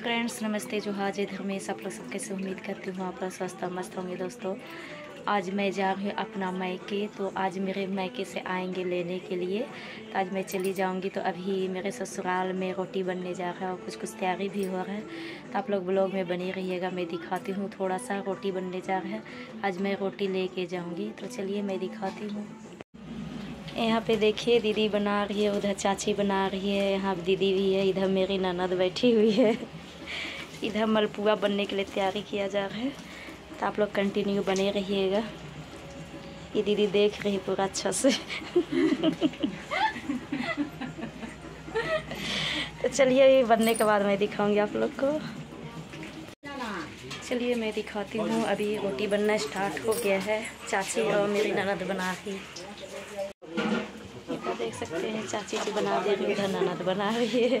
Friends नमस्ते जो हाजिर धर्मेश, आप लोग सब कैसे उम्मीद करती हूँ आप लोग स्वस्थ मस्त होंगे दोस्तों। आज मैं जा रही हूँ अपना मायके तो आज मेरे मायके से आएँगे लेने के लिए। तो आज मैं चली जाऊँगी तो अभी मेरे ससुराल में रोटी बनने जा रहा है और कुछ कुछ तैयारी भी हो रहा है। तो आप लोग ब्लॉग में बनी रहिएगा, मैं दिखाती हूँ थोड़ा सा रोटी बनने जा रहा है। आज मैं रोटी ले कर जाऊँगी तो चलिए मैं दिखाती हूँ। यहाँ पे देखिए, दीदी बना रही है, उधर चाची बना रही है, यहाँ दीदी भी है, इधर मेरी ननद बैठी हुई है। इधर मलपुआ बनने के लिए तैयारी किया जा रहा है। तो आप लोग कंटिन्यू बने रहिएगा। ये दीदी देख रही पूरा अच्छा से। तो चलिए, ये बनने के बाद मैं दिखाऊँगी आप लोग को। चलिए, मैं दिखाती हूँ। अभी रोटी बनना स्टार्ट हो गया है। चाची और मेरी ननद बना रही देख सकते हैं, चाची जी बना दे रही उधर ननद बना रही है।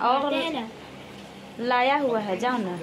और लाया हुआ है जाओ ना।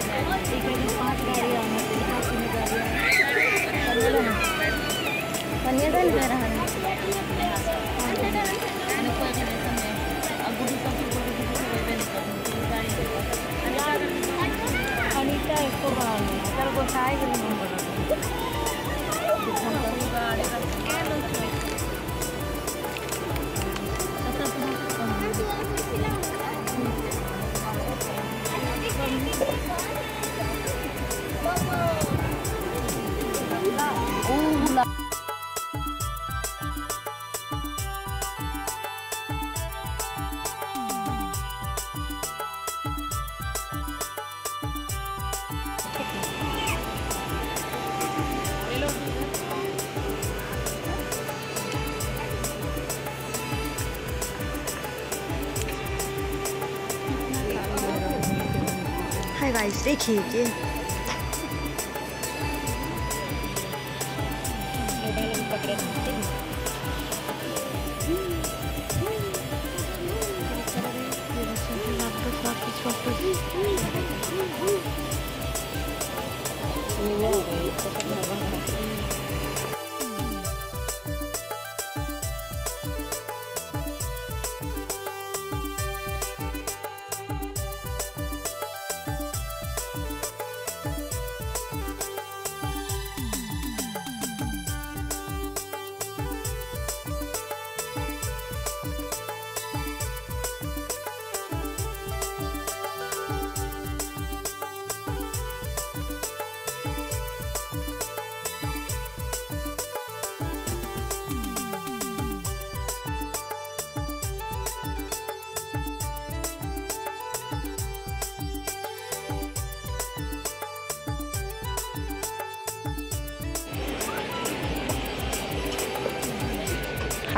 अनीता हाय गाइस देखिए ये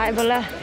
哎，不了。